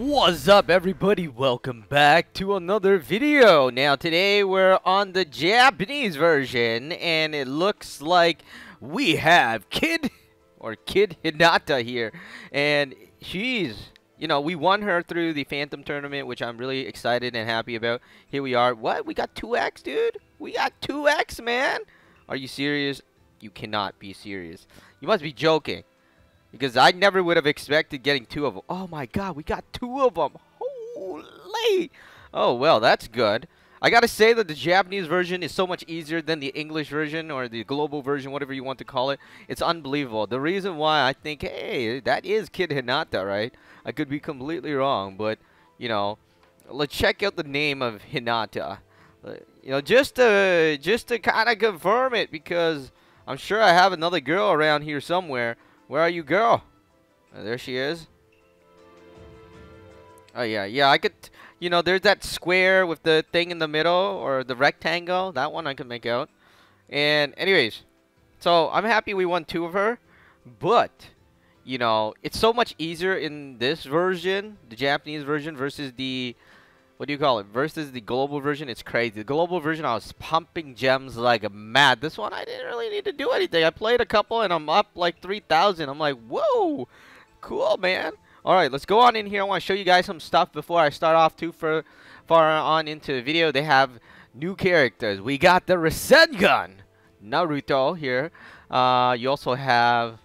What's up everybody? Welcome back to another video. Now today we're on the Japanese version and it looks like we have Kid or Kid Hinata here and she's you know, we won her through the Phantom tournament, which I'm really excited and happy about. Here we are. What? We got 2x, dude? We got 2x, man? Are you serious? You cannot be serious. You must be joking. Because I never would have expected getting two of them. Oh my god, we got two of them. Holy. Oh, well, that's good. I gotta say that the Japanese version is so much easier than the English version or the global version, whatever you want to call it. It's unbelievable. The reason why I think, hey, that is Kid Hinata, right? I could be completely wrong, but, you know, let's check out the name of Hinata. Uh, you know, just to, just to kind of confirm it, because I'm sure I have another girl around here somewhere where are you, girl? Oh, there she is. Oh, yeah. Yeah, I could... You know, there's that square with the thing in the middle, or the rectangle. That one I can make out. And, anyways. So, I'm happy we won two of her. But, you know, it's so much easier in this version, the Japanese version, versus the what do you call it? Versus the global version, it's crazy. The global version, I was pumping gems like mad. This one, I didn't really need to do anything. I played a couple, and I'm up like 3,000. I'm like, whoa, cool, man. All right, let's go on in here. I want to show you guys some stuff before I start off too for far on into the video. They have new characters. We got the Rasengan Naruto here. Uh, you also have,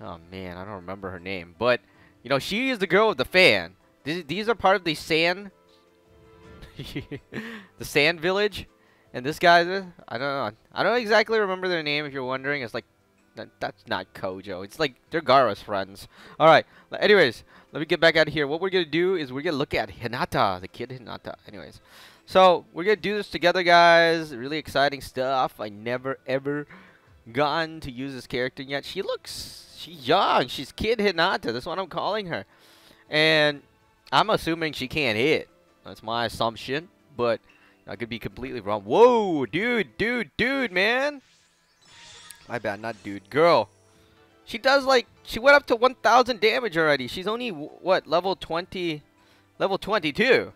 oh man, I don't remember her name, but you know she is the girl with the fan. These, these are part of the Sand the Sand Village. And this guy, I don't know. I don't exactly remember their name if you're wondering. It's like, that, that's not Kojo. It's like, they're Gaara's friends. Alright, anyways, let me get back out of here. What we're going to do is we're going to look at Hinata, the kid Hinata. Anyways, so we're going to do this together, guys. Really exciting stuff. I never, ever gotten to use this character yet. She looks, she's young. She's kid Hinata. That's what I'm calling her. And I'm assuming she can't hit. That's my assumption, but I could be completely wrong. Whoa, dude, dude, dude, man. My bad, not dude. Girl. She does like, she went up to 1,000 damage already. She's only, what, level 20, level 22.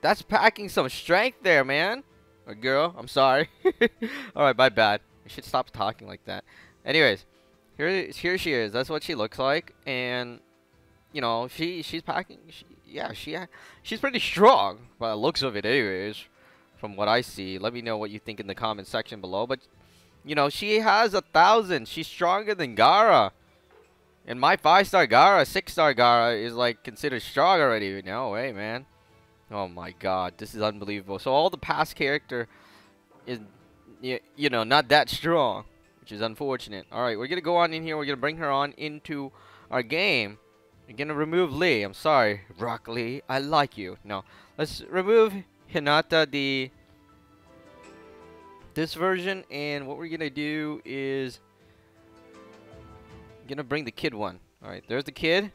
That's packing some strength there, man. Or girl, I'm sorry. Alright, my bad. I should stop talking like that. Anyways, here, here she is. That's what she looks like. And, you know, she she's packing, she, yeah, she she's pretty strong by the looks of it, anyways. From what I see, let me know what you think in the comment section below. But you know, she has a thousand. She's stronger than Gaara. And my five-star Gaara, six-star Gaara is like considered strong already. No way, man. Oh my god, this is unbelievable. So all the past character is, you know, not that strong, which is unfortunate. All right, we're gonna go on in here. We're gonna bring her on into our game. You're gonna remove Lee. I'm sorry, Rock Lee. I like you. No. Let's remove Hinata, the this version, and what we're gonna do is gonna bring the kid one. Alright, there's the kid.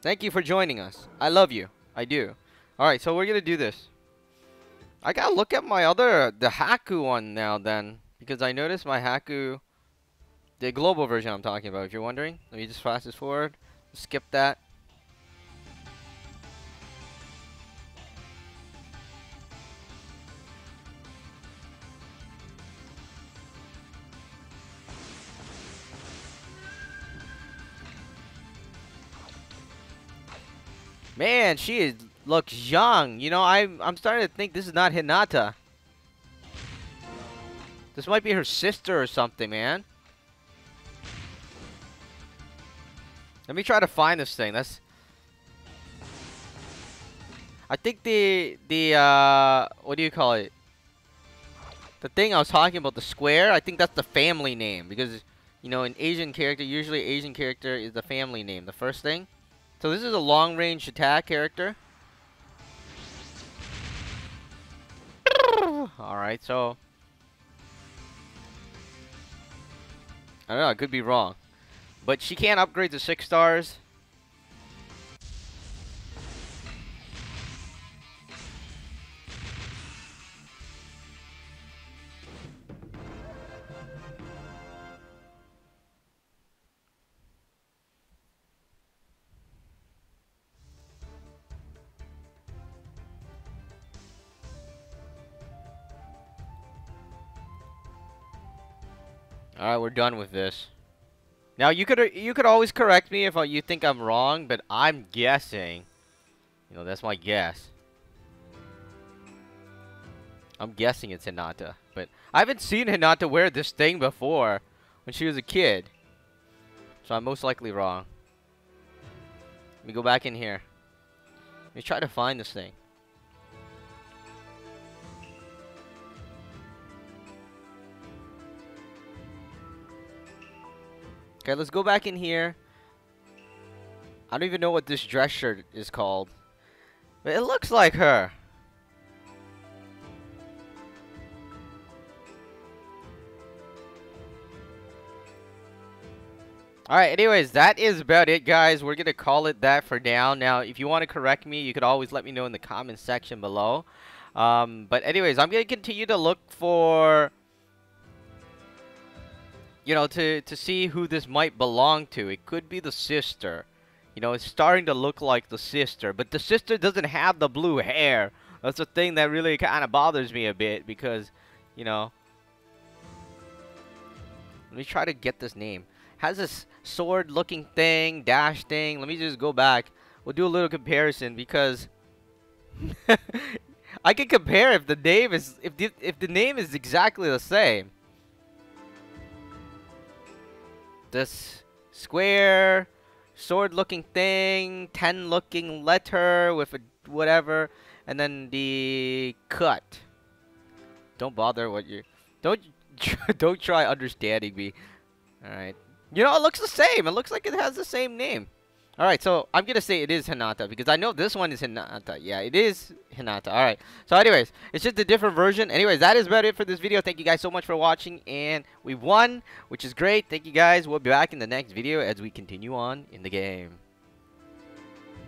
Thank you for joining us. I love you. I do. Alright, so we're gonna do this. I gotta look at my other, the Haku one now then. Because I noticed my Haku, the global version I'm talking about, if you're wondering. Let me just fast this forward. Skip that. Man, she is, looks young. You know, I'm I'm starting to think this is not Hinata. This might be her sister or something, man. Let me try to find this thing. That's. I think the the uh what do you call it? The thing I was talking about, the square. I think that's the family name because you know an Asian character usually Asian character is the family name. The first thing. So this is a long range attack character. All right, so I don't know. I could be wrong. But she can't upgrade to six stars. Alright, we're done with this. Now you could you could always correct me if you think I'm wrong, but I'm guessing. You know, that's my guess. I'm guessing it's Hinata, but I haven't seen Hinata wear this thing before when she was a kid. So I'm most likely wrong. Let me go back in here. Let me try to find this thing. Okay, let's go back in here. I don't even know what this dress shirt is called. But it looks like her. Alright, anyways, that is about it, guys. We're going to call it that for now. Now, if you want to correct me, you could always let me know in the comment section below. Um, but anyways, I'm going to continue to look for you know, to, to see who this might belong to. It could be the sister. You know, it's starting to look like the sister. But the sister doesn't have the blue hair. That's the thing that really kind of bothers me a bit because, you know... Let me try to get this name. Has this sword-looking thing, dash thing. Let me just go back. We'll do a little comparison because... I can compare if the name is if the if the name is exactly the same. This square sword looking thing 10 looking letter with a whatever and then the cut. Don't bother what you don't don't try understanding me. All right. You know it looks the same. It looks like it has the same name Alright, so I'm going to say it is Hinata because I know this one is Hinata. Yeah, it is Hinata. Alright, so anyways, it's just a different version. Anyways, that is about it for this video. Thank you guys so much for watching, and we won, which is great. Thank you guys. We'll be back in the next video as we continue on in the game.